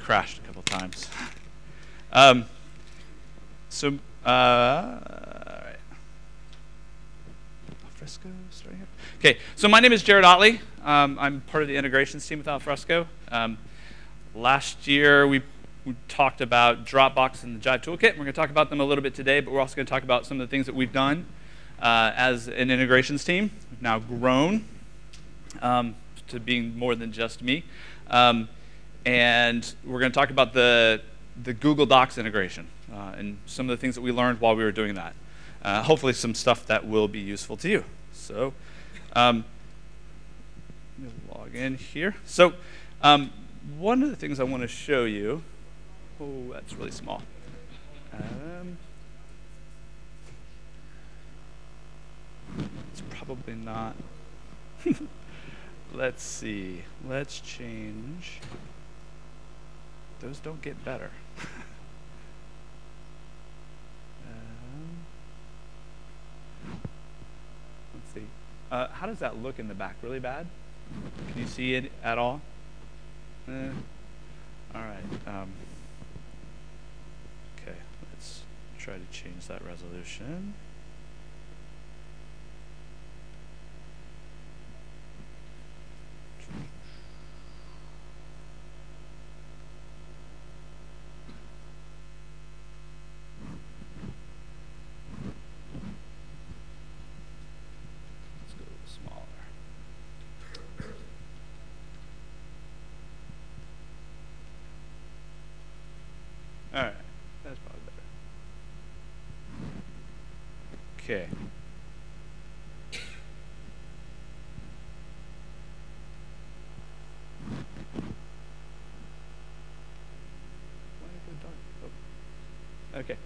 crashed a couple times. Um, so, uh. Alfresco starting up. Okay, so my name is Jared Ottley. Um, I'm part of the integrations team with Alfresco. Um, last year we, we, talked about Dropbox and the Jive Toolkit. We're going to talk about them a little bit today, but we're also going to talk about some of the things that we've done uh, as an integrations team. We've now grown um, to being more than just me. Um, and we're going to talk about the, the Google Docs integration uh, and some of the things that we learned while we were doing that. Uh, hopefully some stuff that will be useful to you. So um, log in here. So um, one of the things I want to show you, oh, that's really small. Um, it's probably not. Let's see. Let's change. Those don't get better. um, let's see. Uh, how does that look in the back? Really bad? Can you see it at all? Eh. All right. Um, okay, let's try to change that resolution. All right, that's probably better. Okay. Okay.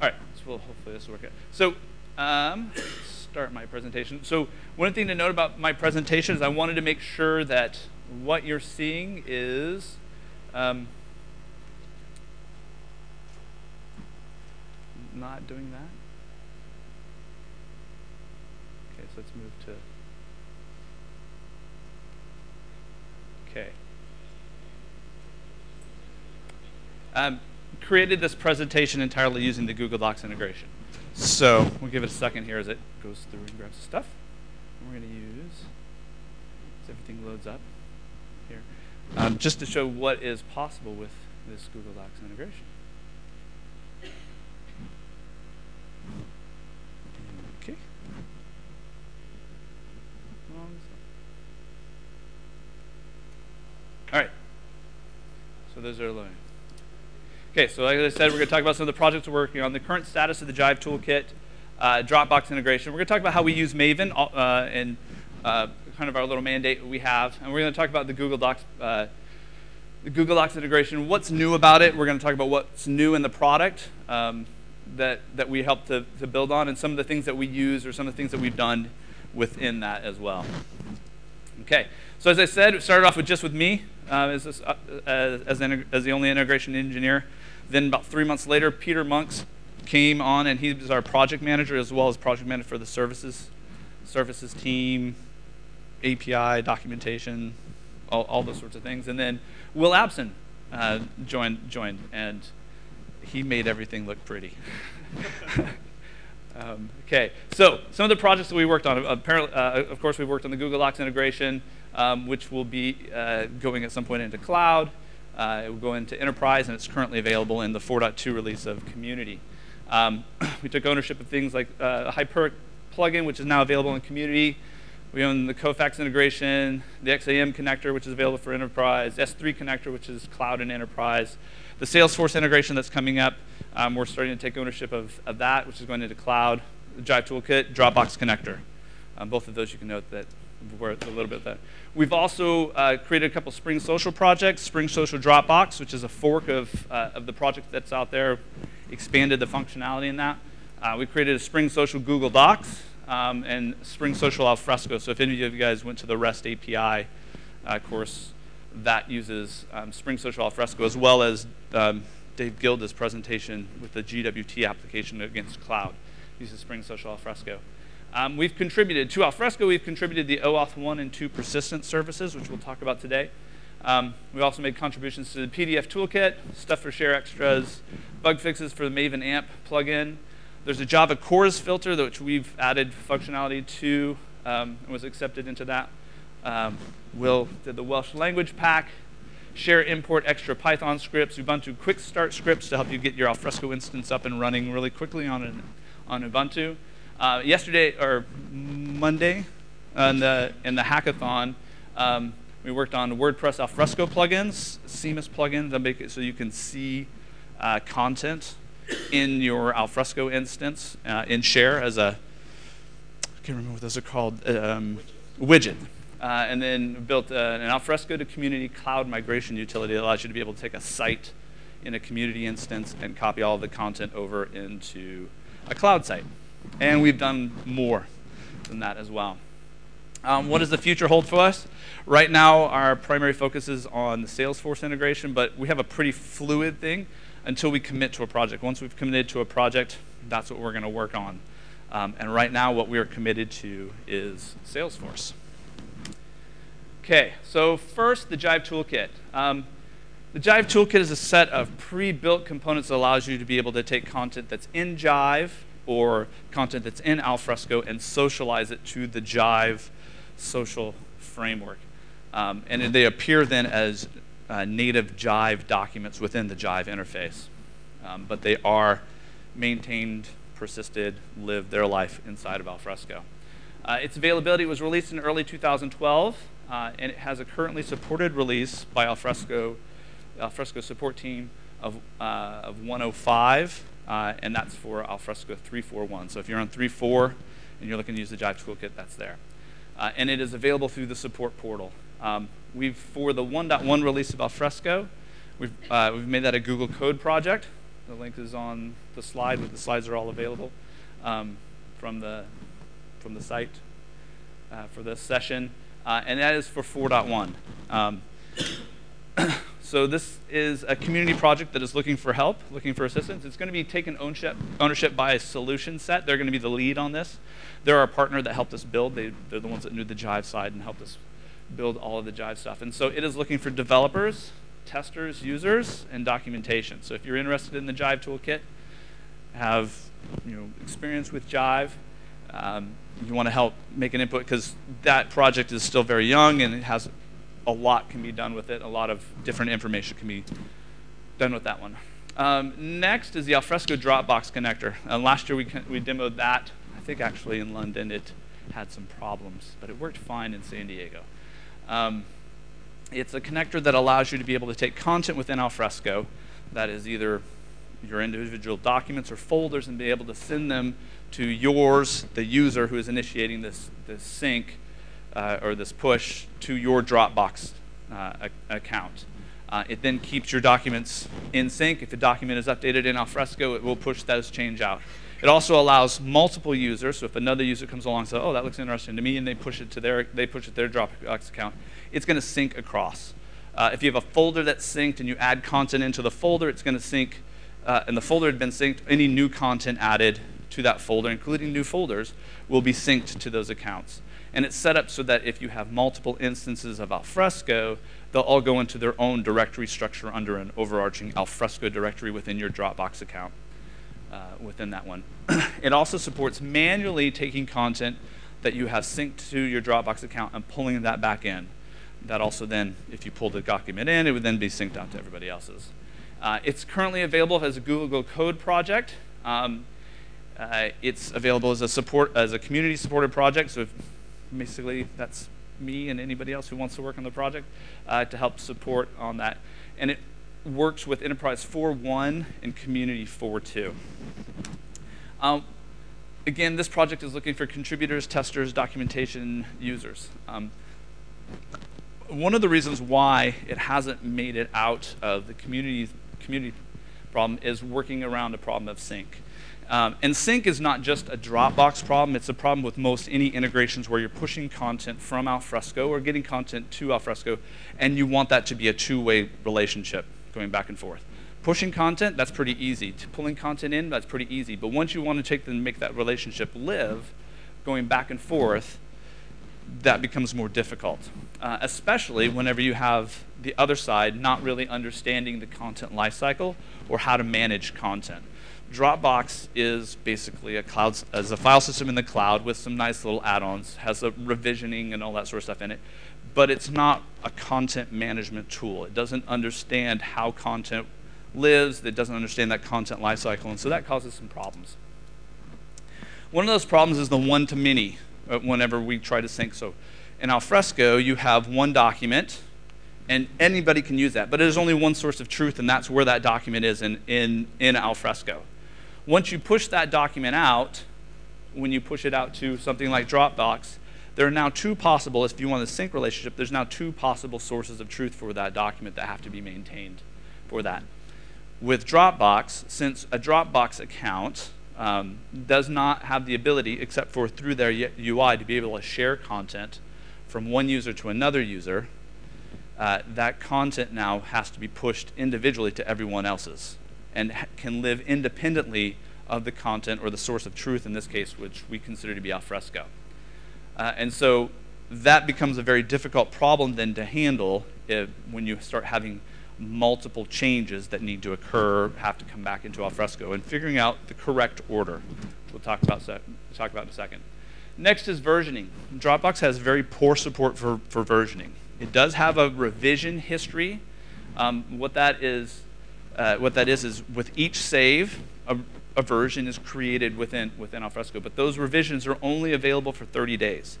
All right, so we'll, hopefully this will work out. So, um, start my presentation. So one thing to note about my presentation is I wanted to make sure that what you're seeing is um, not doing that? Okay, so let's move to. Okay. Um, created this presentation entirely using the Google Docs integration. So we'll give it a second here as it goes through and grabs stuff. We're going to use, as everything loads up here, um, just to show what is possible with this Google Docs integration. Okay. All right. So those are. Okay, so like I said, we're going to talk about some of the projects we're working on, the current status of the Jive Toolkit, uh, Dropbox integration. We're going to talk about how we use Maven uh, and uh, kind of our little mandate we have, and we're going to talk about the Google Docs, uh, the Google Docs integration, what's new about it. We're going to talk about what's new in the product. Um, that, that we help to, to build on and some of the things that we use or some of the things that we've done within that as well. Okay, so as I said, it started off with just with me uh, as, this, uh, as, as, the only integration engineer. Then about three months later, Peter Monks came on and he was our project manager as well as project manager for the services, services team, API, documentation, all, all those sorts of things. And then Will Abson uh, joined, joined and he made everything look pretty. um, okay, so some of the projects that we worked on, apparently, uh, of course, we worked on the Google Docs integration, um, which will be uh, going at some point into cloud. Uh, it will go into enterprise, and it's currently available in the 4.2 release of community. Um, we took ownership of things like uh, Hyperic plugin, which is now available in community. We own the Kofax integration, the XAM connector, which is available for enterprise, S3 connector, which is cloud and enterprise. The Salesforce integration that's coming up, um, we're starting to take ownership of, of that, which is going into cloud, the Jive Toolkit, Dropbox connector. Um, both of those you can note that we're a little bit that. We've also uh, created a couple Spring Social projects, Spring Social Dropbox, which is a fork of, uh, of the project that's out there, expanded the functionality in that. Uh, we created a Spring Social Google Docs um, and Spring Social Alfresco. So if any of you guys went to the REST API uh, course, that uses um, Spring Social Alfresco as well as um, Dave Gilda's presentation with the GWT application against cloud uses Spring Social Alfresco. Um, we've contributed to Alfresco, we've contributed the OAuth 1 and 2 persistent services, which we'll talk about today. Um, we also made contributions to the PDF toolkit, stuff for share extras, bug fixes for the Maven AMP plugin. There's a Java CORS filter, which we've added functionality to um, and was accepted into that. Um, Will did the Welsh language pack, share import extra Python scripts, Ubuntu quick start scripts to help you get your Alfresco instance up and running really quickly on, an, on Ubuntu. Uh, yesterday, or Monday, in the, in the hackathon, um, we worked on WordPress Alfresco plugins, CMS plugins, to make it so you can see uh, content in your Alfresco instance uh, in Share as a, I can't remember what those are called, um, widget. Uh, and then built uh, an Alfresco to community cloud migration utility that allows you to be able to take a site in a community instance and copy all the content over into a cloud site. And we've done more than that as well. Um, what does the future hold for us? Right now, our primary focus is on the Salesforce integration, but we have a pretty fluid thing until we commit to a project. Once we've committed to a project, that's what we're going to work on. Um, and right now, what we are committed to is Salesforce. Okay, so first, the Jive Toolkit. Um, the Jive Toolkit is a set of pre-built components that allows you to be able to take content that's in Jive or content that's in Alfresco and socialize it to the Jive social framework. Um, and they appear then as uh, native Jive documents within the Jive interface. Um, but they are maintained, persisted, live their life inside of Alfresco. Uh, its availability was released in early 2012 uh, and it has a currently supported release by Alfresco, Alfresco support team of, uh, of 105, uh, and that's for Alfresco 341. So if you're on 3.4 and you're looking to use the Jive toolkit, that's there. Uh, and it is available through the support portal. Um, we've, for the 1.1 release of Alfresco, we've, uh, we've made that a Google Code project. The link is on the slide, but the slides are all available um, from, the, from the site uh, for this session uh, and that is for 4.1. Um, so this is a community project that is looking for help, looking for assistance. It's going to be taken ownership, ownership by a solution set. They're going to be the lead on this. They're our partner that helped us build. They, they're the ones that knew the Jive side and helped us build all of the Jive stuff. And so it is looking for developers, testers, users, and documentation. So if you're interested in the Jive toolkit, have you know, experience with Jive, um, you want to help make an input because that project is still very young and it has a lot can be done with it. A lot of different information can be done with that one. Um, next is the Alfresco Dropbox connector. Uh, last year we, we demoed that. I think actually in London it had some problems, but it worked fine in San Diego. Um, it's a connector that allows you to be able to take content within Alfresco that is either your individual documents or folders and be able to send them to yours, the user who is initiating this, this sync uh, or this push to your Dropbox uh, account. Uh, it then keeps your documents in sync. If the document is updated in Alfresco, it will push those change out. It also allows multiple users. So if another user comes along and says, "Oh, that looks interesting to me," and they push it to their they push it to their Dropbox account, it's going to sync across. Uh, if you have a folder that's synced and you add content into the folder, it's going to sync, uh, and the folder had been synced. Any new content added to that folder, including new folders, will be synced to those accounts. And it's set up so that if you have multiple instances of Alfresco, they'll all go into their own directory structure under an overarching Alfresco directory within your Dropbox account uh, within that one. it also supports manually taking content that you have synced to your Dropbox account and pulling that back in. That also then, if you pull the document in, it would then be synced out to everybody else's. Uh, it's currently available as a Google Code project. Um, uh, it's available as a support as a community supported project. So basically, that's me and anybody else who wants to work on the project uh, to help support on that. And it works with Enterprise 4.1 and Community 4.2. Um, again, this project is looking for contributors, testers, documentation users. Um, one of the reasons why it hasn't made it out of the community community problem is working around a problem of sync. Um, and sync is not just a Dropbox problem, it's a problem with most any integrations where you're pushing content from Alfresco or getting content to Alfresco, and you want that to be a two-way relationship going back and forth. Pushing content, that's pretty easy. Pulling content in, that's pretty easy. But once you want to take make that relationship live, going back and forth, that becomes more difficult, uh, especially whenever you have the other side not really understanding the content lifecycle or how to manage content. Dropbox is basically a cloud, as a file system in the cloud with some nice little add-ons, has a revisioning and all that sort of stuff in it, but it's not a content management tool. It doesn't understand how content lives, it doesn't understand that content lifecycle, and so that causes some problems. One of those problems is the one-to-many uh, whenever we try to sync. So in Alfresco, you have one document, and anybody can use that, but there's only one source of truth, and that's where that document is in, in, in Alfresco. Once you push that document out, when you push it out to something like Dropbox, there are now two possible, if you want a sync relationship, there's now two possible sources of truth for that document that have to be maintained for that. With Dropbox, since a Dropbox account um, does not have the ability, except for through their UI, to be able to share content from one user to another user, uh, that content now has to be pushed individually to everyone else's and can live independently of the content or the source of truth in this case, which we consider to be alfresco. Uh, and so that becomes a very difficult problem then to handle if, when you start having multiple changes that need to occur, have to come back into alfresco, and figuring out the correct order. We'll talk about, talk about in a second. Next is versioning. Dropbox has very poor support for, for versioning. It does have a revision history. Um, what that is, uh, what that is, is with each save, a, a version is created within within Alfresco. But those revisions are only available for 30 days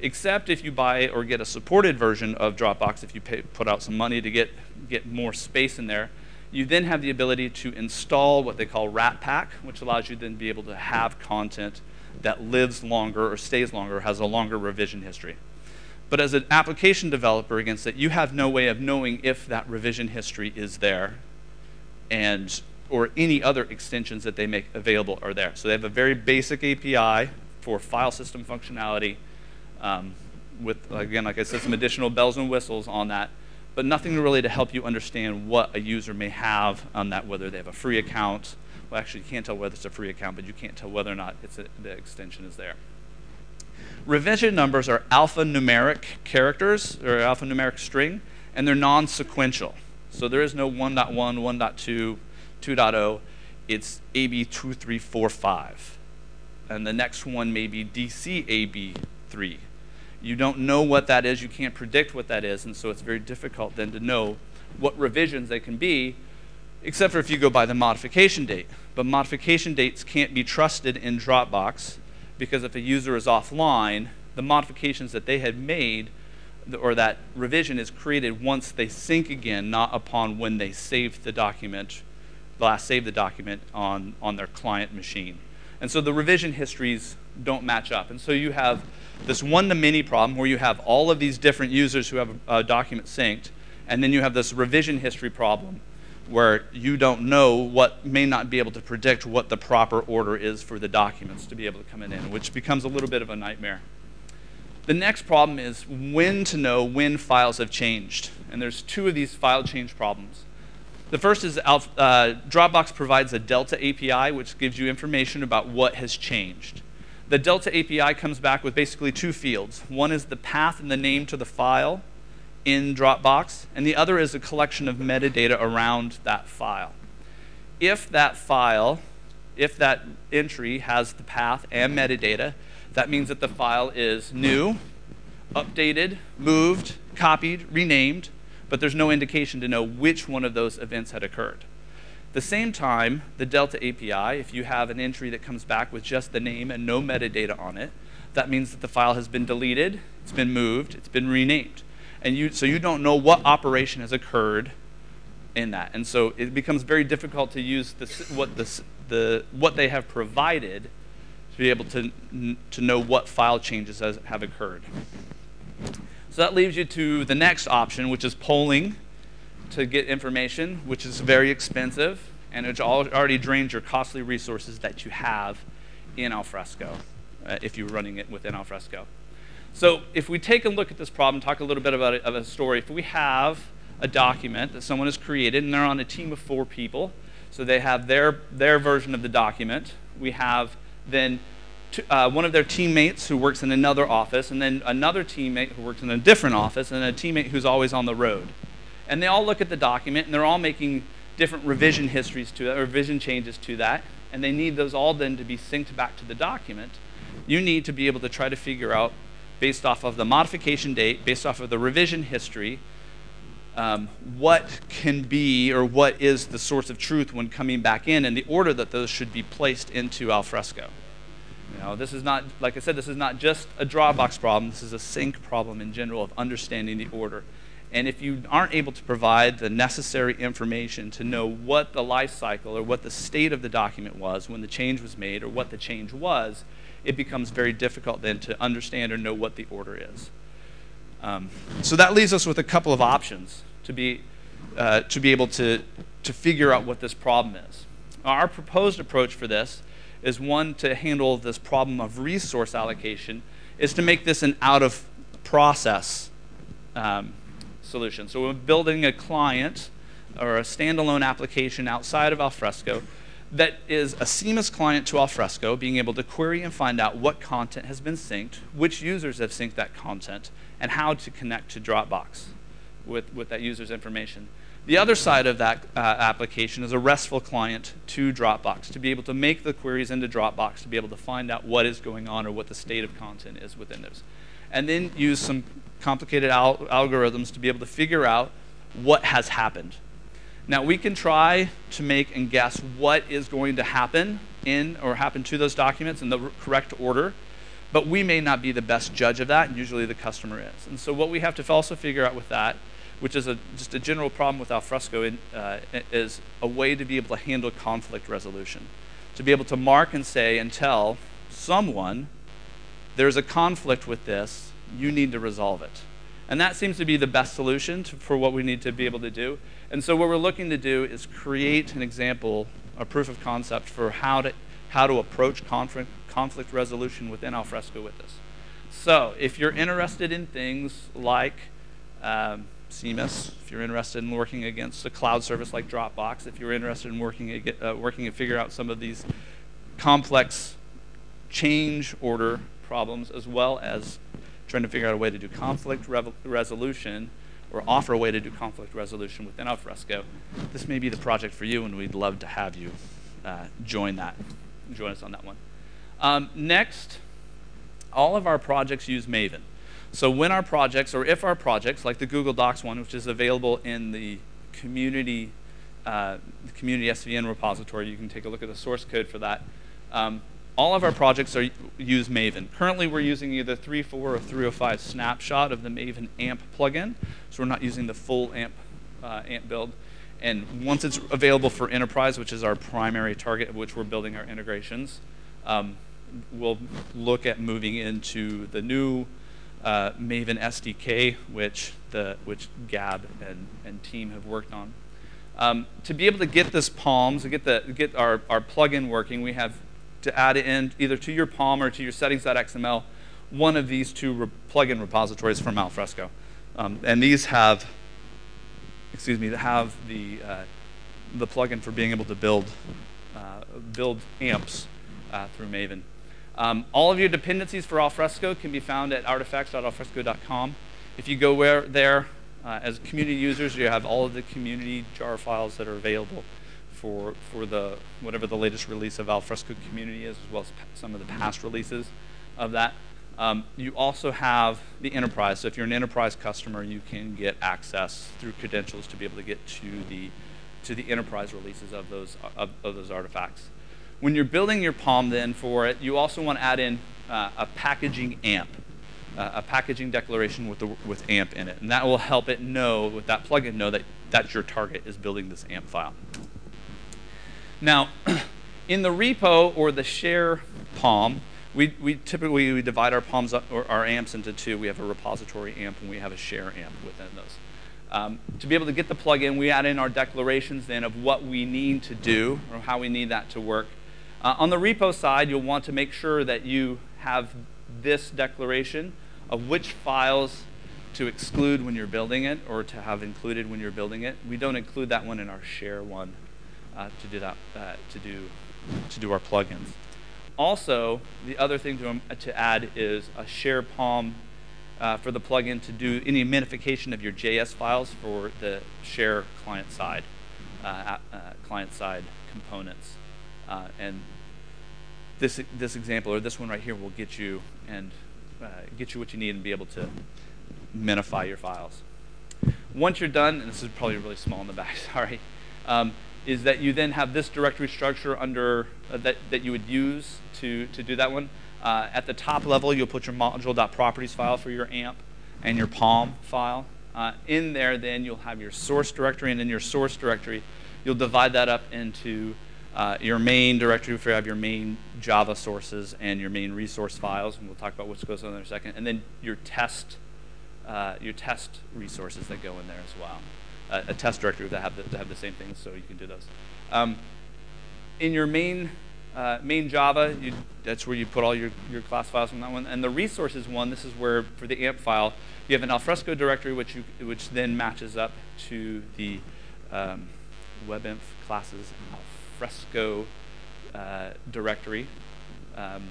except if you buy or get a supported version of Dropbox, if you pay, put out some money to get, get more space in there, you then have the ability to install what they call Rat Pack, which allows you then to be able to have content that lives longer or stays longer, has a longer revision history. But as an application developer against it, you have no way of knowing if that revision history is there and or any other extensions that they make available are there. So they have a very basic API for file system functionality um, with, again, like I said, some additional bells and whistles on that, but nothing really to help you understand what a user may have on that, whether they have a free account. Well, actually, you can't tell whether it's a free account, but you can't tell whether or not it's a, the extension is there. Revision numbers are alphanumeric characters, or alphanumeric string, and they're non-sequential. So there is no 1.1, 1.2, 2.0. It's AB2345. And the next one may be DCAB3 you don't know what that is, you can't predict what that is, and so it's very difficult then to know what revisions they can be, except for if you go by the modification date. But modification dates can't be trusted in Dropbox because if a user is offline, the modifications that they had made or that revision is created once they sync again, not upon when they saved the document, last saved the document on, on their client machine. And so the revision histories don't match up. And so you have this one-to-many problem where you have all of these different users who have a, a document synced, and then you have this revision history problem where you don't know what may not be able to predict what the proper order is for the documents to be able to come in, which becomes a little bit of a nightmare. The next problem is when to know when files have changed. And there's two of these file change problems. The first is uh, Dropbox provides a Delta API, which gives you information about what has changed. The Delta API comes back with basically two fields. One is the path and the name to the file in Dropbox, and the other is a collection of metadata around that file. If that file, if that entry has the path and metadata, that means that the file is new, updated, moved, copied, renamed, but there's no indication to know which one of those events had occurred the same time, the Delta API, if you have an entry that comes back with just the name and no metadata on it, that means that the file has been deleted, it's been moved, it's been renamed. And you, so you don't know what operation has occurred in that. And so it becomes very difficult to use what, this, the, what they have provided to be able to, to know what file changes has, have occurred. So that leaves you to the next option, which is polling to get information, which is very expensive, and it already drains your costly resources that you have in Alfresco, uh, if you're running it within Alfresco. So if we take a look at this problem, talk a little bit about a, a story. If we have a document that someone has created, and they're on a team of four people, so they have their, their version of the document. We have then uh, one of their teammates who works in another office, and then another teammate who works in a different office, and a teammate who's always on the road. And they all look at the document, and they're all making different revision histories to that, revision changes to that, and they need those all then to be synced back to the document. You need to be able to try to figure out, based off of the modification date, based off of the revision history, um, what can be or what is the source of truth when coming back in and the order that those should be placed into alfresco. You know, this is not, like I said, this is not just a Dropbox problem. This is a sync problem in general of understanding the order. And if you aren't able to provide the necessary information to know what the life cycle or what the state of the document was when the change was made or what the change was, it becomes very difficult then to understand or know what the order is. Um, so that leaves us with a couple of options to be, uh, to be able to, to figure out what this problem is. Our proposed approach for this is one to handle this problem of resource allocation, is to make this an out of process um, solution. So we're building a client or a standalone application outside of Alfresco that is a CMIS client to Alfresco, being able to query and find out what content has been synced, which users have synced that content, and how to connect to Dropbox with, with that user's information. The other side of that uh, application is a RESTful client to Dropbox to be able to make the queries into Dropbox to be able to find out what is going on or what the state of content is within those. And then use some complicated al algorithms to be able to figure out what has happened. Now, we can try to make and guess what is going to happen in or happen to those documents in the correct order, but we may not be the best judge of that, and usually the customer is. And so, what we have to also figure out with that which is a, just a general problem with alfresco, in, uh, is a way to be able to handle conflict resolution. To be able to mark and say and tell someone, there's a conflict with this, you need to resolve it. And that seems to be the best solution to, for what we need to be able to do. And so what we're looking to do is create an example, a proof of concept for how to, how to approach conflict, conflict resolution within alfresco with this. So if you're interested in things like um, CMIS, if you're interested in working against a cloud service like Dropbox, if you're interested in working, uh, working to figure out some of these complex change order problems, as well as trying to figure out a way to do conflict resolution or offer a way to do conflict resolution within Alfresco, this may be the project for you, and we'd love to have you uh, join that, join us on that one. Um, next, all of our projects use Maven. So when our projects, or if our projects, like the Google Docs one, which is available in the community, uh, the community SVN repository, you can take a look at the source code for that. Um, all of our projects are use Maven. Currently, we're using either 3.4 or 3.05 snapshot of the Maven AMP plugin, so we're not using the full AMP uh, AMP build. And once it's available for enterprise, which is our primary target of which we're building our integrations, um, we'll look at moving into the new uh, Maven SDK, which the which Gab and, and team have worked on. Um, to be able to get this POM, to get the get our, our plugin working, we have to add in either to your POM or to your settings.xml, one of these two re plugin repositories from Alfresco. Um, and these have, excuse me, have the uh, the plugin for being able to build uh, build amps uh, through Maven. Um, all of your dependencies for Alfresco can be found at artifacts.alfresco.com. If you go where, there uh, as community users, you have all of the community jar files that are available for, for the, whatever the latest release of Alfresco community is, as well as some of the past releases of that. Um, you also have the enterprise. So if you're an enterprise customer, you can get access through credentials to be able to get to the, to the enterprise releases of those, of, of those artifacts. When you're building your POM then for it, you also want to add in uh, a packaging AMP, uh, a packaging declaration with, the, with AMP in it. And that will help it know, with that plugin, know that that's your target is building this AMP file. Now, in the repo or the share POM, we, we typically we divide our POMs up, or our AMPs into two. We have a repository AMP and we have a share AMP within those. Um, to be able to get the plugin, we add in our declarations then of what we need to do or how we need that to work. Uh, on the repo side, you'll want to make sure that you have this declaration of which files to exclude when you're building it or to have included when you're building it. We don't include that one in our share one uh, to do that uh, to do to do our plugins. also, the other thing to, um, to add is a share POM uh, for the plugin to do any minification of your JS files for the share client side, uh, uh, client side components. Uh, and this, this example, or this one right here, will get you and uh, get you what you need and be able to minify your files. Once you're done, and this is probably really small in the back, sorry, um, is that you then have this directory structure under uh, that, that you would use to, to do that one. Uh, at the top level, you'll put your module.properties file for your AMP and your POM file. Uh, in there, then, you'll have your source directory, and in your source directory, you'll divide that up into uh, your main directory, if you have your main Java sources and your main resource files, and we'll talk about which goes on in a second, and then your test, uh, your test resources that go in there as well a, a test directory that have the, that have the same things, so you can do those. Um, in your main uh, main Java, you, that's where you put all your, your class files from that one. And the resources one, this is where for the AMP file, you have an alfresco directory which you which then matches up to the um, webinf classes alfresco uh, directory, um,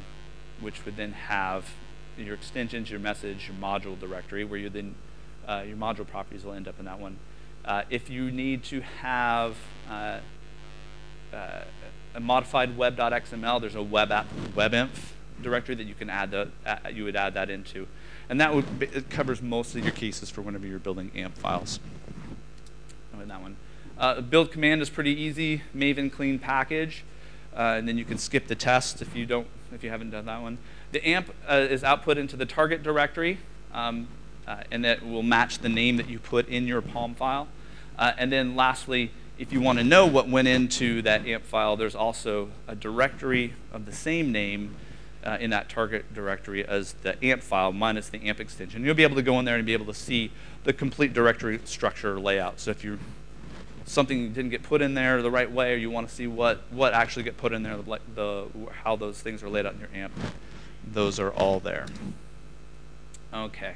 which would then have your extensions, your message, your module directory, where you then uh, your module properties will end up in that one. Uh, if you need to have uh, uh, a modified web.xml, there's a web app webinf directory that you can add the, you would add that into. And that would be, it covers most of your cases for whenever you're building AMP files. In that one. Uh, build command is pretty easy, maven clean package. Uh, and then you can skip the test if you don't if you haven't done that one. The AMP is output into the target directory. Um, uh, and that will match the name that you put in your POM file. Uh, and then lastly, if you want to know what went into that AMP file, there's also a directory of the same name uh, in that target directory as the AMP file minus the AMP extension. You'll be able to go in there and be able to see the complete directory structure layout. So if you something didn't get put in there the right way, or you want to see what what actually get put in there, the, the how those things are laid out in your AMP, those are all there. Okay.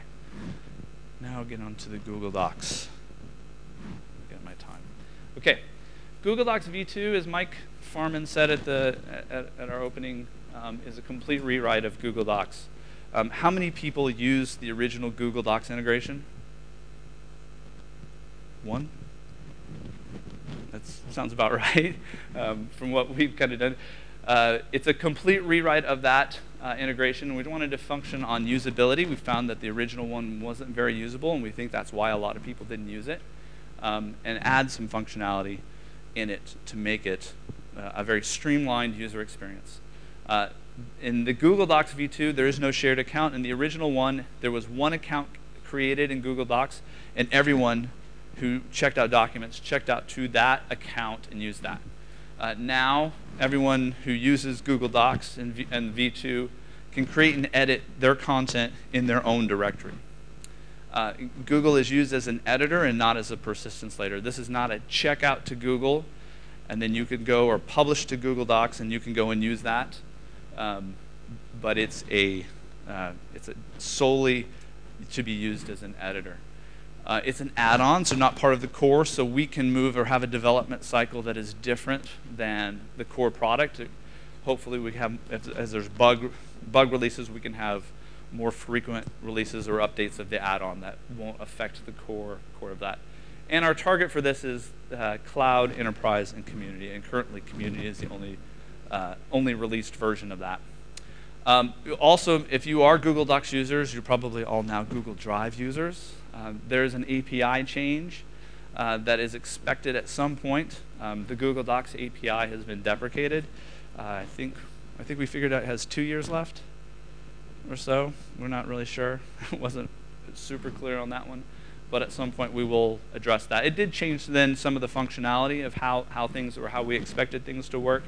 Now get on to the Google Docs. Get my time. Okay. Google Docs V2, as Mike Farman said at, the, at, at our opening, um, is a complete rewrite of Google Docs. Um, how many people use the original Google Docs integration? One? That sounds about right um, from what we've kind of done. Uh, it's a complete rewrite of that uh, integration. We wanted to function on usability. We found that the original one wasn't very usable, and we think that's why a lot of people didn't use it. Um, and add some functionality in it to make it uh, a very streamlined user experience. Uh, in the Google Docs v2, there is no shared account. In the original one, there was one account created in Google Docs, and everyone who checked out documents checked out to that account and used that. Uh, now, everyone who uses Google Docs and, v and V2 can create and edit their content in their own directory. Uh, Google is used as an editor and not as a persistence layer. This is not a checkout to Google, and then you can go or publish to Google Docs, and you can go and use that. Um, but it's a uh, it's a solely to be used as an editor. Uh, it's an add-on, so not part of the core, so we can move or have a development cycle that is different than the core product. Hopefully, we have, as, as there's bug bug releases, we can have more frequent releases or updates of the add-on that won't affect the core core of that. And our target for this is uh, cloud, enterprise, and community. And currently, community is the only uh, only released version of that. Um, also, if you are Google Docs users, you're probably all now Google Drive users. Um, there's an API change uh, that is expected at some point. Um, the Google Docs API has been deprecated. Uh, I think I think we figured out it has two years left or so. We're not really sure. it wasn't super clear on that one. But at some point we will address that. It did change then some of the functionality of how, how things or how we expected things to work,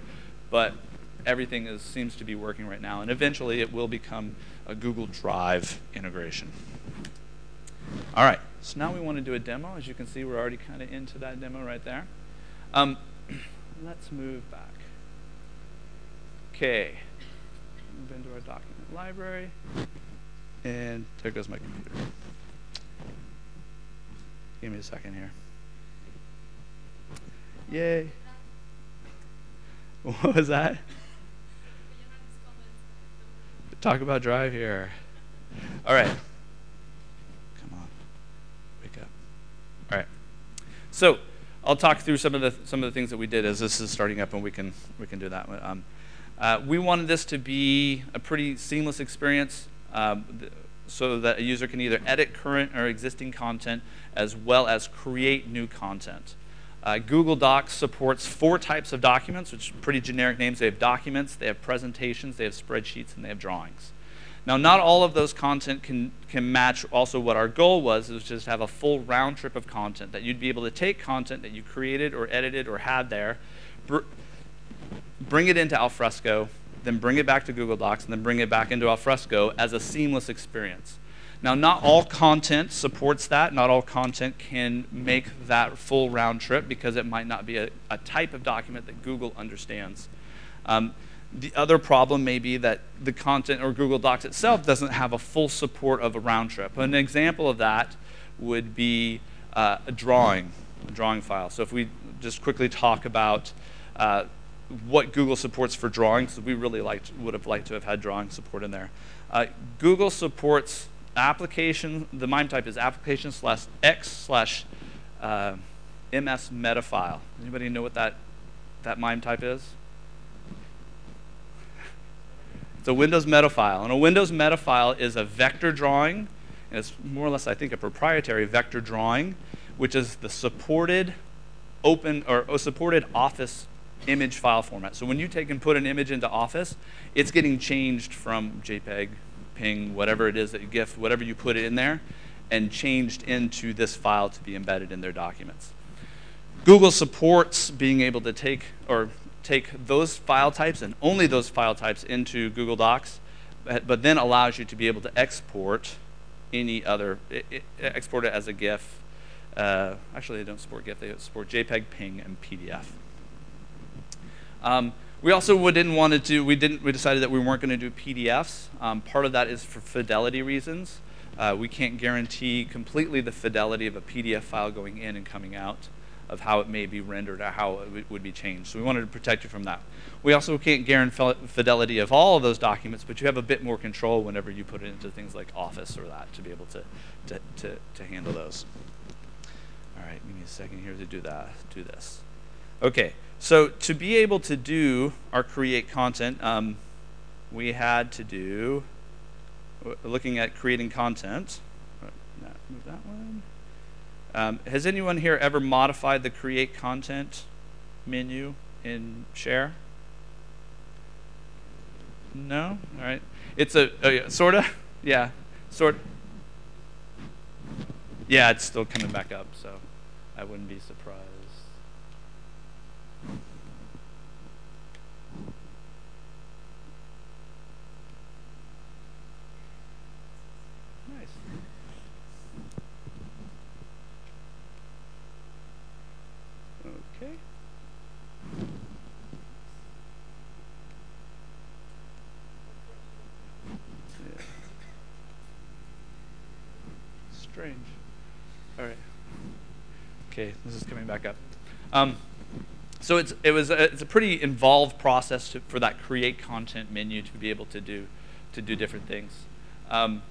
but everything is, seems to be working right now. And eventually it will become a Google Drive integration. All right, so now we want to do a demo. As you can see, we're already kind of into that demo right there. Um, let's move back. Okay, move into our document library. And there goes my computer. Give me a second here. Yay. What was that? Talk about drive here. All right. Come on. Wake up. All right. So I'll talk through some of the some of the things that we did as this is starting up, and we can we can do that. Um, uh, we wanted this to be a pretty seamless experience, um, so that a user can either edit current or existing content as well as create new content. Uh, Google Docs supports four types of documents, which are pretty generic names. They have documents, they have presentations, they have spreadsheets, and they have drawings. Now, not all of those content can, can match also what our goal was, which is just have a full round trip of content, that you'd be able to take content that you created or edited or had there, br bring it into Alfresco, then bring it back to Google Docs, and then bring it back into Alfresco as a seamless experience. Now, not all content supports that. Not all content can make that full round trip because it might not be a, a type of document that Google understands. Um, the other problem may be that the content or Google Docs itself doesn't have a full support of a round trip. An example of that would be uh, a drawing, a drawing file. So if we just quickly talk about uh, what Google supports for drawings, we really liked, would have liked to have had drawing support in there. Uh, Google supports application, the MIME type is application slash x slash uh, ms meta file. Anybody know what that, that MIME type is? It's a Windows meta file. And a Windows meta file is a vector drawing, and it's more or less, I think, a proprietary vector drawing, which is the supported open or, or supported Office image file format. So when you take and put an image into Office, it's getting changed from JPEG ping, whatever it is that you GIF, whatever you put in there, and changed into this file to be embedded in their documents. Google supports being able to take or take those file types and only those file types into Google Docs, but, but then allows you to be able to export any other, it, it, export it as a GIF. Uh, actually, they don't support GIF, they support JPEG, PNG, and PDF. Um, we also didn't want to do, we, didn't, we decided that we weren't going to do PDFs. Um, part of that is for fidelity reasons. Uh, we can't guarantee completely the fidelity of a PDF file going in and coming out of how it may be rendered or how it would be changed. So we wanted to protect you from that. We also can't guarantee fidelity of all of those documents, but you have a bit more control whenever you put it into things like Office or that to be able to, to, to, to handle those. All right, give me a second here to do that, do this. Okay, so to be able to do our create content, um, we had to do, looking at creating content, move that one. Um, has anyone here ever modified the create content menu in Share? No? All right. It's a, oh sort of? Yeah, sort Yeah, it's still coming back up, so I wouldn't be surprised. Strange. All right. Okay, this is coming back up. Um, so it's, it was a, it's a pretty involved process to, for that create content menu to be able to do, to do different things. Um,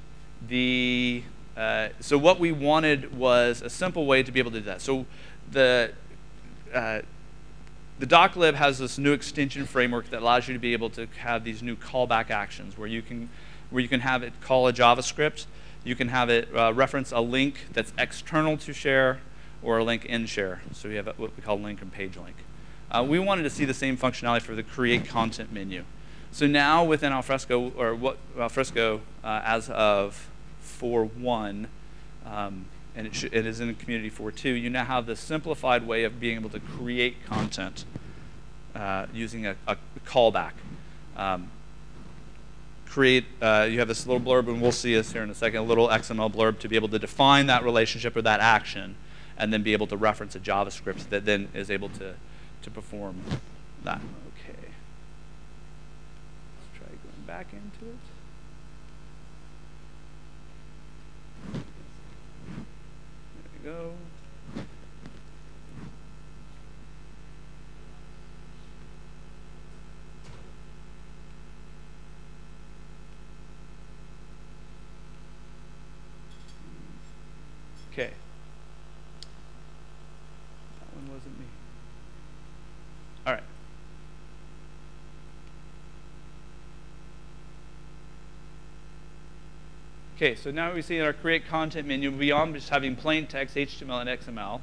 the, uh, so what we wanted was a simple way to be able to do that. So the, uh, the doclib has this new extension framework that allows you to be able to have these new callback actions where you can, where you can have it call a JavaScript you can have it uh, reference a link that's external to share or a link in share. So we have what we call link and page link. Uh, we wanted to see the same functionality for the create content menu. So now within Alfresco, or what Alfresco uh, as of 4.1, um, and it, it is in community 4.2, you now have the simplified way of being able to create content uh, using a, a callback. Um, create, uh, you have this little blurb, and we'll see this here in a second, a little XML blurb to be able to define that relationship or that action, and then be able to reference a JavaScript that then is able to, to perform that. Okay. Let's try going back into it. There we go. Okay. That one wasn't me. All right. Okay, so now we see in our create content menu, beyond just having plain text, HTML, and XML,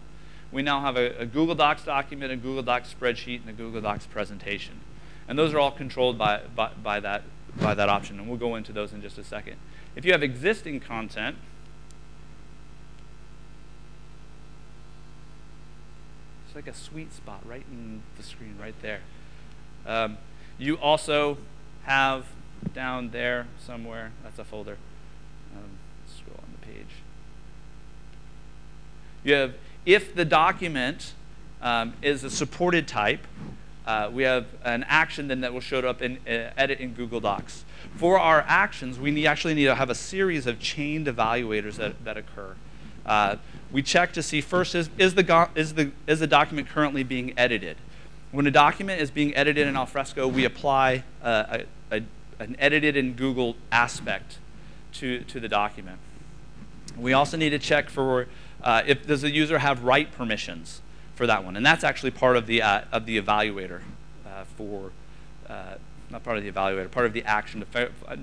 we now have a, a, Google Docs document, a Google Docs spreadsheet, and a Google Docs presentation. And those are all controlled by, by, by, that, by that option, and we'll go into those in just a second. If you have existing content, it's like a sweet spot right in the screen right there. Um, you also have down there somewhere, that's a folder, um, scroll on the page. You have, if the document um, is a supported type, uh, we have an action then that will show up in uh, edit in Google Docs. For our actions, we need, actually need to have a series of chained evaluators that, that occur. Uh, we check to see first is, is, the is, the, is the document currently being edited? When a document is being edited in Alfresco, we apply a, a, an edited in Google aspect to, to the document. We also need to check for uh, if does the user have write permissions for that one, and that's actually part of the uh, of the evaluator uh, for uh, not part of the evaluator, part of the action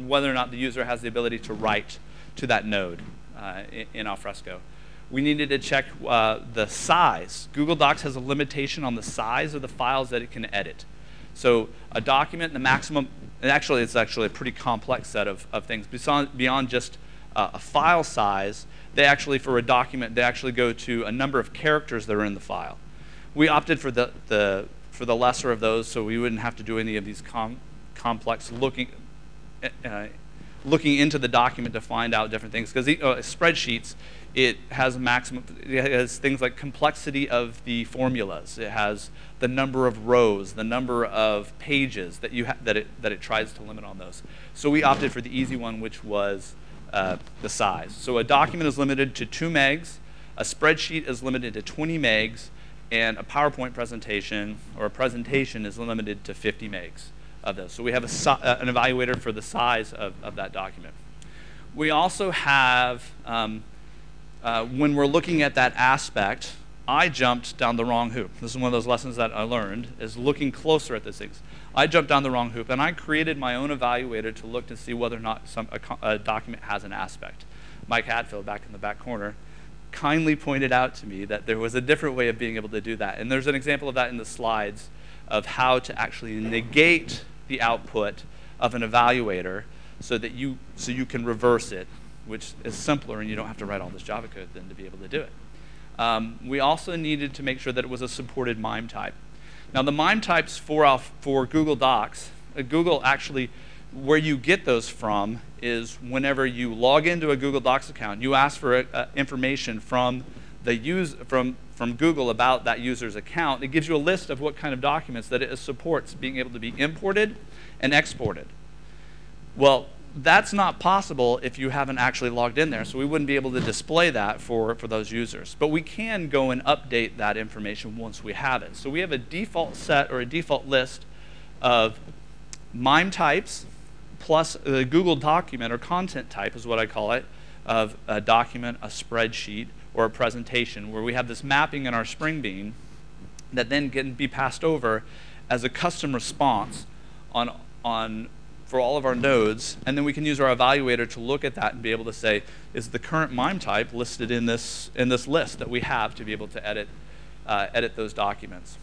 whether or not the user has the ability to write to that node uh, in, in Alfresco. We needed to check uh, the size. Google Docs has a limitation on the size of the files that it can edit. So a document, the maximum, and actually it's actually a pretty complex set of, of things. Beyond, beyond just uh, a file size, they actually, for a document, they actually go to a number of characters that are in the file. We opted for the, the, for the lesser of those so we wouldn't have to do any of these com complex looking, uh, looking into the document to find out different things. Because uh, spreadsheets, it has maximum, it has things like complexity of the formulas. It has the number of rows, the number of pages that, you that, it, that it tries to limit on those. So we opted for the easy one, which was uh, the size. So a document is limited to 2 megs, a spreadsheet is limited to 20 megs, and a PowerPoint presentation or a presentation is limited to 50 megs of those. So we have a, uh, an evaluator for the size of, of that document. We also have, um, uh, when we're looking at that aspect, I jumped down the wrong hoop. This is one of those lessons that I learned, is looking closer at these things. I jumped down the wrong hoop, and I created my own evaluator to look to see whether or not some, a, a document has an aspect. Mike Hatfield, back in the back corner, kindly pointed out to me that there was a different way of being able to do that. And there's an example of that in the slides of how to actually negate the output of an evaluator so that you, so you can reverse it, which is simpler and you don't have to write all this Java code then to be able to do it. Um, we also needed to make sure that it was a supported MIME type. Now the MIME types for, for Google Docs, uh, Google actually, where you get those from is whenever you log into a Google Docs account, you ask for uh, information from the use from from Google about that user's account. It gives you a list of what kind of documents that it supports being able to be imported and exported. Well, that's not possible if you haven't actually logged in there, so we wouldn't be able to display that for, for those users. But we can go and update that information once we have it. So we have a default set or a default list of MIME types plus the Google document or content type is what I call it, of a document, a spreadsheet, or a presentation where we have this mapping in our Spring Bean that then can be passed over as a custom response on, on for all of our nodes, and then we can use our evaluator to look at that and be able to say, is the current MIME type listed in this, in this list that we have to be able to edit, uh, edit those documents.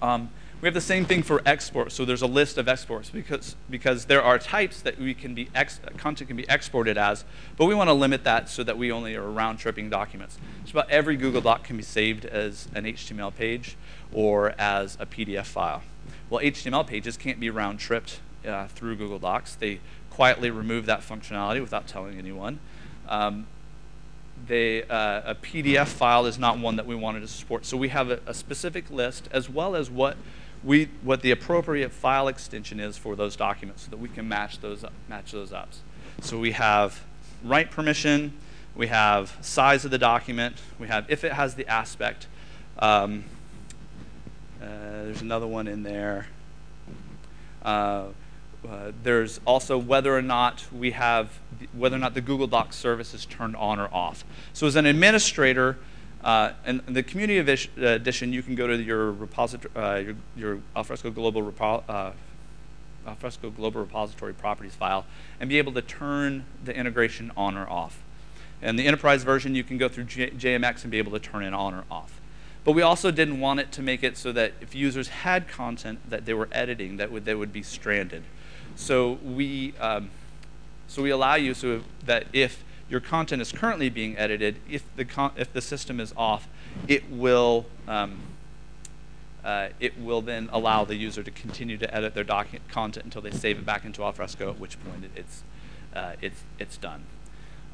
Um, we have the same thing for exports, so there's a list of exports because, because there are types that we can be content can be exported as, but we want to limit that so that we only are round-tripping documents. So about every Google Doc can be saved as an HTML page or as a PDF file. Well, HTML pages can't be round-tripped uh, through Google Docs. They quietly remove that functionality without telling anyone. Um, they, uh, a PDF file is not one that we wanted to support. So we have a, a, specific list as well as what, we, what the appropriate file extension is for those documents so that we can match those, up, match those up. So we have write permission, we have size of the document, we have if it has the aspect. Um, uh, there's another one in there. Uh, uh, there's also whether or not we have whether or not the Google Docs service is turned on or off. So as an administrator, uh, in, in the Community Edition, you can go to your repository, uh, your, your, Alfresco Global Repo uh, Alfresco Global Repository properties file, and be able to turn the integration on or off. And the enterprise version, you can go through J JMX and be able to turn it on or off. But we also didn't want it to make it so that if users had content that they were editing, that would, they would be stranded. So we, um, so we allow you so that if your content is currently being edited, if the, if the system is off, it will, um, uh, it will then allow the user to continue to edit their content until they save it back into Alfresco, at which point it, it's, uh, it's, it's done.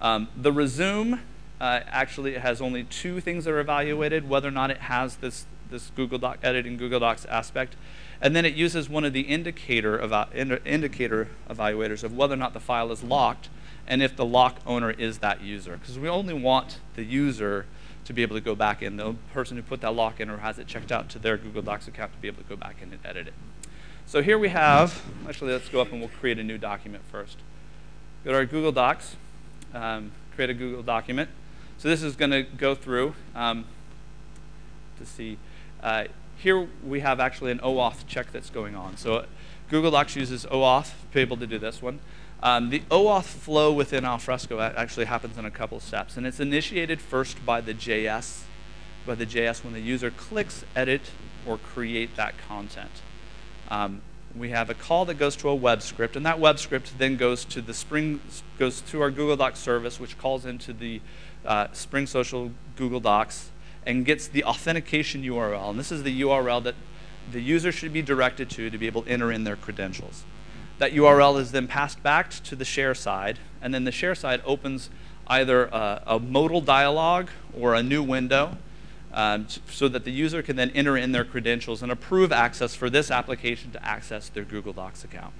Um, the resume uh, actually has only two things that are evaluated, whether or not it has this, this Google Doc editing Google Docs aspect. And then it uses one of the indicator, indicator evaluators of whether or not the file is locked and if the lock owner is that user. Because we only want the user to be able to go back in, the person who put that lock in or has it checked out to their Google Docs account to be able to go back in and edit it. So here we have, actually let's go up and we'll create a new document first. Go to our Google Docs, um, create a Google document. So this is going to go through um, to see. Uh, here we have actually an OAuth check that's going on. So Google Docs uses OAuth to be able to do this one. Um, the OAuth flow within Alfresco actually happens in a couple steps, and it's initiated first by the JS, by the JS when the user clicks edit or create that content. Um, we have a call that goes to a web script, and that web script then goes to the Spring, goes to our Google Docs service, which calls into the uh, Spring Social Google Docs and gets the authentication URL. And this is the URL that the user should be directed to to be able to enter in their credentials. That URL is then passed back to the share side, and then the share side opens either a, a modal dialog or a new window um, so that the user can then enter in their credentials and approve access for this application to access their Google Docs account.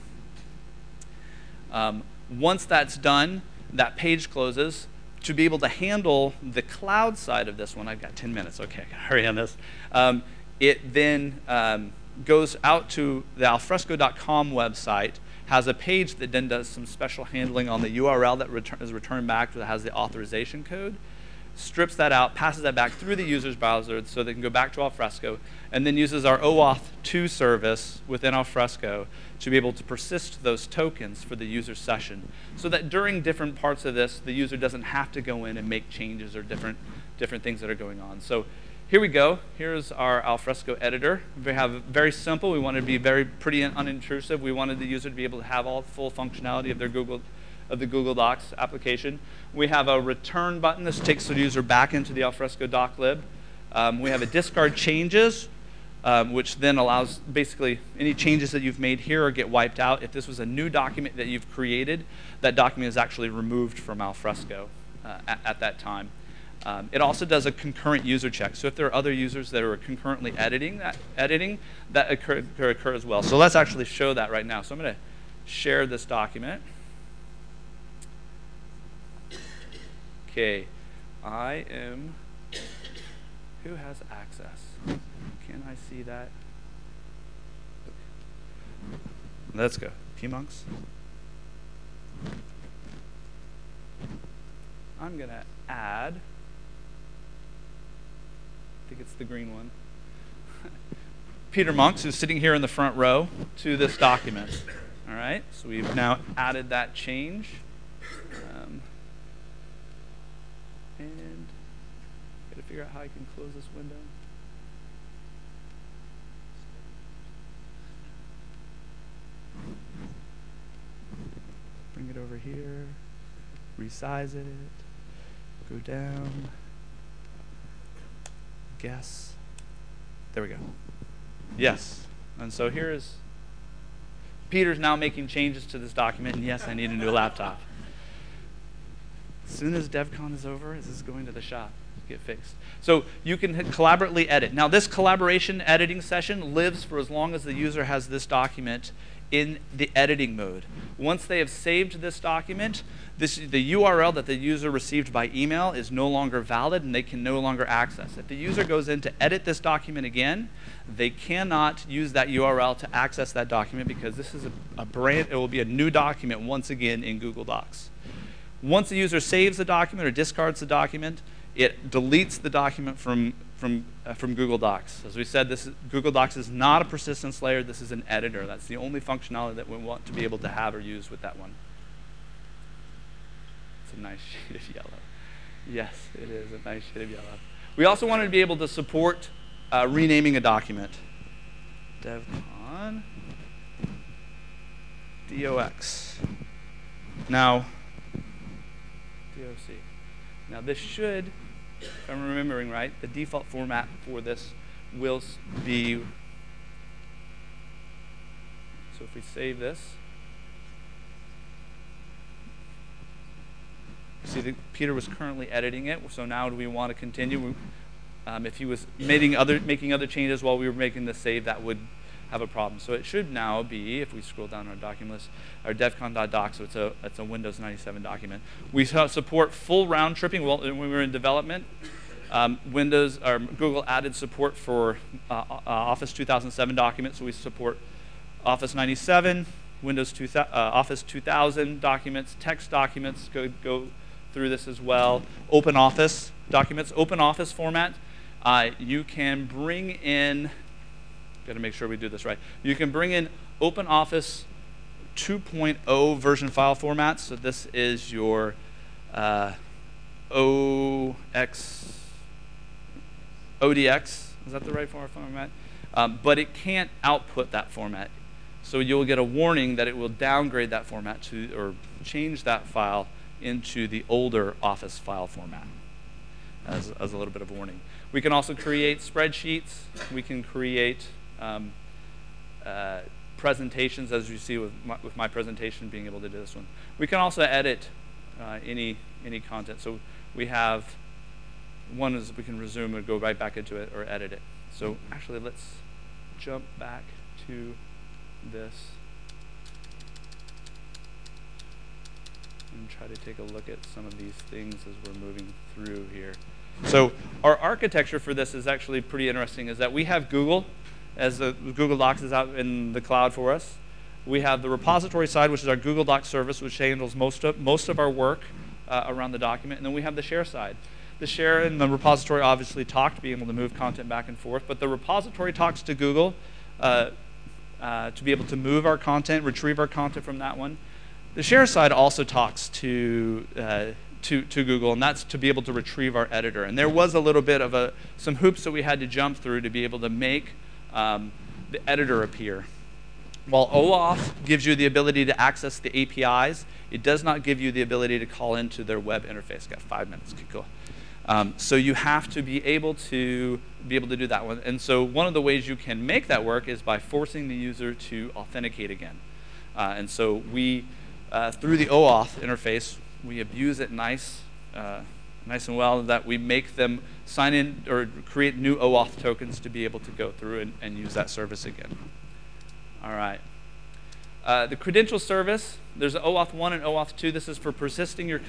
Um, once that's done, that page closes. To be able to handle the cloud side of this one, I've got 10 minutes, okay, I gotta hurry on this. Um, it then um, goes out to the alfresco.com website, has a page that then does some special handling on the URL that return, is returned back that has the authorization code strips that out, passes that back through the user's browser so they can go back to Alfresco, and then uses our OAuth 2 service within Alfresco to be able to persist those tokens for the user session so that during different parts of this, the user doesn't have to go in and make changes or different, different things that are going on. So here we go. Here's our Alfresco editor. We have very simple. We wanted to be very pretty and unintrusive. We wanted the user to be able to have all full functionality of their Google of the Google Docs application. We have a return button. This takes the user back into the Alfresco doclib. Um, we have a discard changes, um, which then allows basically any changes that you've made here get wiped out. If this was a new document that you've created, that document is actually removed from Alfresco uh, at, at, that time. Um, it also does a concurrent user check. So if there are other users that are concurrently editing that, editing, that occur, occur as well. So let's actually show that right now. So I'm going to share this document. Okay, I am, who has access? I see that? Let's go. P-Monks. I'm going to add, I think it's the green one, Peter Monks, who's sitting here in the front row, to this document. All right, so we've now added that change. Um, and got to figure out how I can close this window. Over here, resize it, go down, guess. There we go. Yes. And so here is Peter's now making changes to this document, and yes, I need a new laptop. As soon as DevCon is over, this is going to the shop get fixed. So you can collaboratively edit. Now this collaboration editing session lives for as long as the user has this document in the editing mode. Once they have saved this document, this, the URL that the user received by email is no longer valid and they can no longer access. It. If the user goes in to edit this document again, they cannot use that URL to access that document because this is a, a brand, it will be a new document once again in Google Docs. Once the user saves the document or discards the document, it deletes the document from, from, uh, from Google Docs. As we said, this is, Google Docs is not a persistence layer. This is an editor. That's the only functionality that we want to be able to have or use with that one. It's a nice shade of yellow. Yes, it is a nice shade of yellow. We also wanted to be able to support uh, renaming a document. DevCon DOX. Now, DOC. Now this should, if I'm remembering right, the default format for this will be, so if we save this, see that Peter was currently editing it, so now do we want to continue? Um, if he was making other, making other changes while we were making the save, that would have a problem. So it should now be, if we scroll down our document list, our devcon.doc, so it's a, it's a Windows 97 document. We support full round tripping well, when we were in development. Um, Windows or Google added support for uh, uh, Office 2007 documents, so we support Office 97, Windows 2000, uh, Office 2000 documents, text documents go, go through this as well. Open Office documents, Open Office format. Uh, you can bring in, got to make sure we do this right. You can bring in Open Office 2.0 version file formats. So this is your uh, OX, ODX. Is that the right format? Um, but it can't output that format. So you'll get a warning that it will downgrade that format to, or change that file into the older Office file format as, as a little bit of warning. We can also create spreadsheets. We can create um, uh, presentations, as you see with my, with my, presentation, being able to do this one. We can also edit uh, any, any content. So we have, one is we can resume and go right back into it or edit it. So actually, let's jump back to this. and try to take a look at some of these things as we're moving through here. So our architecture for this is actually pretty interesting, is that we have Google, as the Google Docs is out in the cloud for us. We have the repository side, which is our Google Docs service, which handles most of, most of our work uh, around the document. And then we have the share side. The share and the repository obviously talk to be able to move content back and forth, but the repository talks to Google uh, uh, to be able to move our content, retrieve our content from that one. The share side also talks to, uh, to, to Google, and that's to be able to retrieve our editor. And there was a little bit of a, some hoops that we had to jump through to be able to make um, the editor appear. While OAuth gives you the ability to access the APIs, it does not give you the ability to call into their web interface. Got five minutes, okay, cool. Um, so you have to be able to be able to do that one. And so one of the ways you can make that work is by forcing the user to authenticate again. Uh, and so we uh, through the OAuth interface, we abuse it nice, uh, nice and well that we make them sign in or create new OAuth tokens to be able to go through and, and use that service again. All right. Uh, the credential service, there's OAuth 1 and OAuth 2. This is for persisting your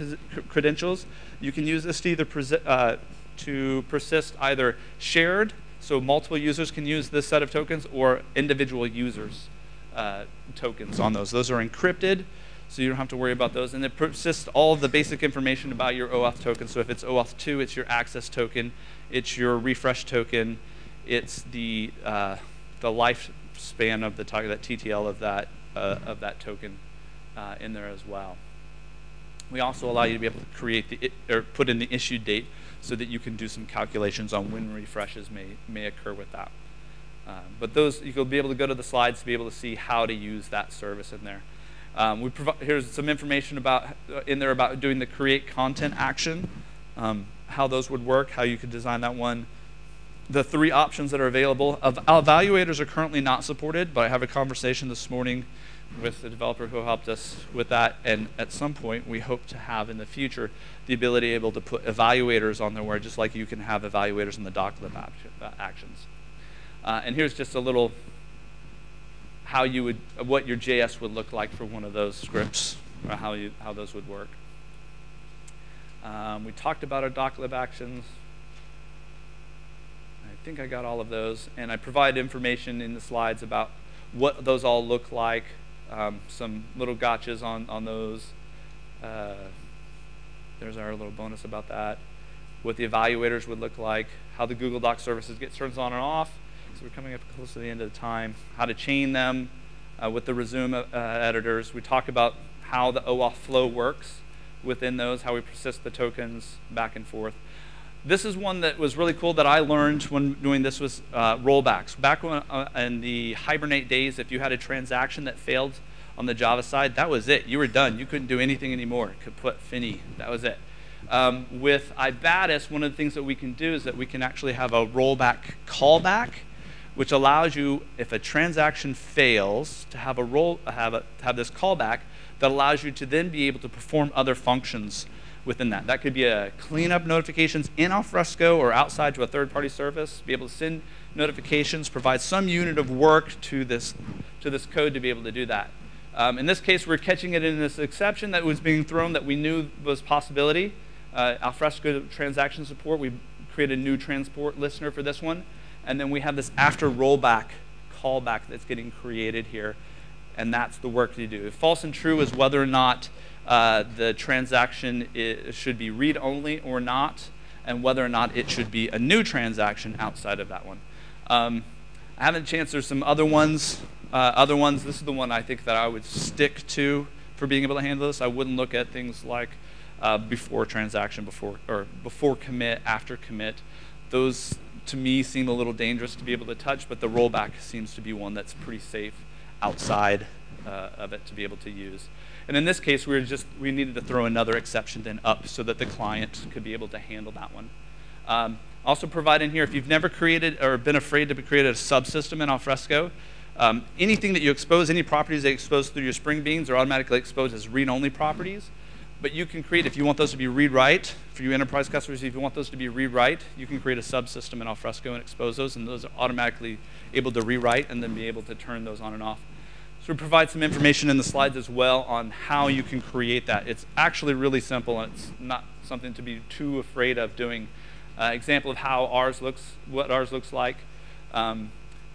credentials. You can use this to either uh, to persist either shared, so multiple users can use this set of tokens, or individual users uh, tokens on those. Those are encrypted so you don't have to worry about those. And it persists all of the basic information about your OAuth token. So if it's OAuth 2, it's your access token, it's your refresh token, it's the, uh, the lifespan of the that TTL of that, uh, of that token uh, in there as well. We also allow you to be able to create the, or put in the issue date so that you can do some calculations on when refreshes may, may occur with that. Uh, but those, you'll be able to go to the slides to be able to see how to use that service in there. Um, we provide, here's some information about uh, in there about doing the create content action, um, how those would work, how you could design that one. The three options that are available. evaluators are currently not supported, but I have a conversation this morning with the developer who helped us with that, and at some point we hope to have in the future the ability able to put evaluators on there where just like you can have evaluators in the doclib actions. Uh, and here's just a little how you would, what your JS would look like for one of those scripts, or how, you, how those would work. Um, we talked about our doclib actions. I think I got all of those. And I provide information in the slides about what those all look like, um, some little gotchas on, on those. Uh, there's our little bonus about that. What the evaluators would look like, how the Google Doc services get turned on and off, so we're coming up close to the end of the time. How to chain them uh, with the resume uh, editors. We talk about how the OAuth flow works within those, how we persist the tokens back and forth. This is one that was really cool that I learned when doing this was uh, rollbacks. Back when, uh, in the Hibernate days, if you had a transaction that failed on the Java side, that was it. You were done. You couldn't do anything anymore. Could put fini. That was it. Um, with Ibatis, one of the things that we can do is that we can actually have a rollback callback which allows you, if a transaction fails, to have a role, have, a, have this callback that allows you to then be able to perform other functions within that. That could be a cleanup notifications in Alfresco or outside to a third-party service, be able to send notifications, provide some unit of work to this, to this code to be able to do that. Um, in this case, we're catching it in this exception that was being thrown that we knew was possibility. Uh, Alfresco transaction support, we created a new transport listener for this one. And then we have this after rollback callback that's getting created here. And that's the work to do. False and true is whether or not uh, the transaction should be read only or not, and whether or not it should be a new transaction outside of that one. Um, I haven't chance. There's some other ones. Uh, other ones. This is the one I think that I would stick to for being able to handle this. I wouldn't look at things like uh, before transaction, before or before commit, after commit. Those to me seem a little dangerous to be able to touch, but the rollback seems to be one that's pretty safe outside uh, of it to be able to use. And in this case, we were just we needed to throw another exception then up so that the client could be able to handle that one. Um, also provide in here if you've never created or been afraid to create a subsystem in Alfresco, um, anything that you expose, any properties that expose through your Spring Beans are automatically exposed as read-only properties. But you can create, if you want those to be read-write, for you enterprise customers, if you want those to be read-write, you can create a subsystem in Alfresco and expose those, and those are automatically able to rewrite and then be able to turn those on and off. So we provide some information in the slides as well on how you can create that. It's actually really simple, and it's not something to be too afraid of doing. Uh, example of how ours looks, what ours looks like. Um,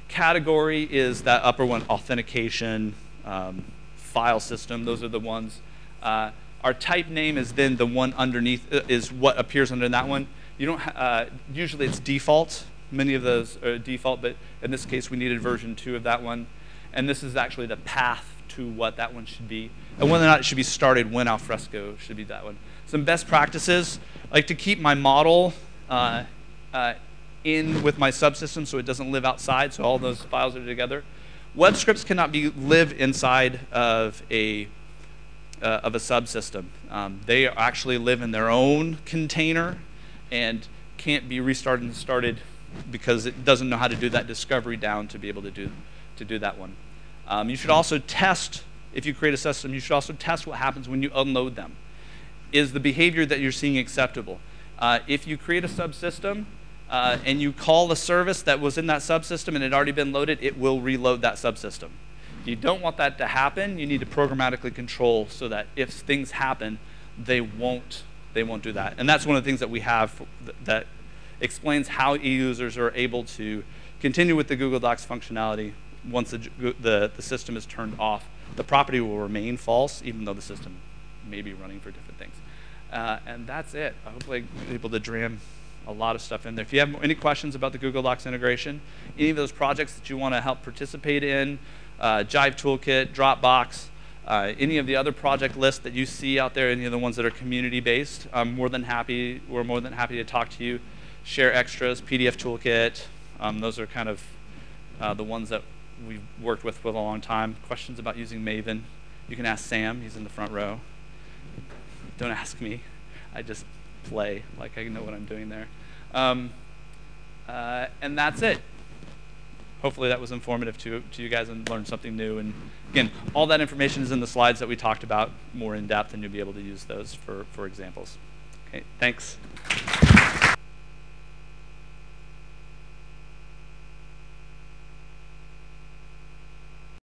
category is that upper one, authentication, um, file system. Those are the ones. Uh, our type name is then the one underneath, uh, is what appears under that one. You don't, uh, usually it's default. Many of those are default, but in this case we needed version two of that one. And this is actually the path to what that one should be. And whether or not it should be started when alfresco should be that one. Some best practices, I like to keep my model uh, uh, in with my subsystem so it doesn't live outside, so all those files are together. Web scripts cannot be live inside of a uh, of a subsystem. Um, they actually live in their own container and can't be restarted and started because it doesn't know how to do that discovery down to be able to do, to do that one. Um, you should also test, if you create a system, you should also test what happens when you unload them. Is the behavior that you're seeing acceptable? Uh, if you create a subsystem uh, and you call the service that was in that subsystem and it had already been loaded, it will reload that subsystem. You don't want that to happen, you need to programmatically control so that if things happen, they won't, they won't do that. And that's one of the things that we have that explains how e-users are able to continue with the Google Docs functionality once the, the, the system is turned off. The property will remain false, even though the system may be running for different things. Uh, and that's it. I hope I'm able to dram a lot of stuff in there. If you have any questions about the Google Docs integration, any of those projects that you want to help participate in, Jive Toolkit, Dropbox, uh, any of the other project lists that you see out there, any of the ones that are community based, I'm more than happy, we're more than happy to talk to you, share extras, PDF Toolkit. Um, those are kind of uh, the ones that we've worked with for a long time. Questions about using Maven, you can ask Sam, he's in the front row. Don't ask me, I just play like I know what I'm doing there. Um, uh, and that's it hopefully that was informative to, to you guys and learned something new. And again, all that information is in the slides that we talked about more in depth, and you'll be able to use those for, for examples. Okay, thanks.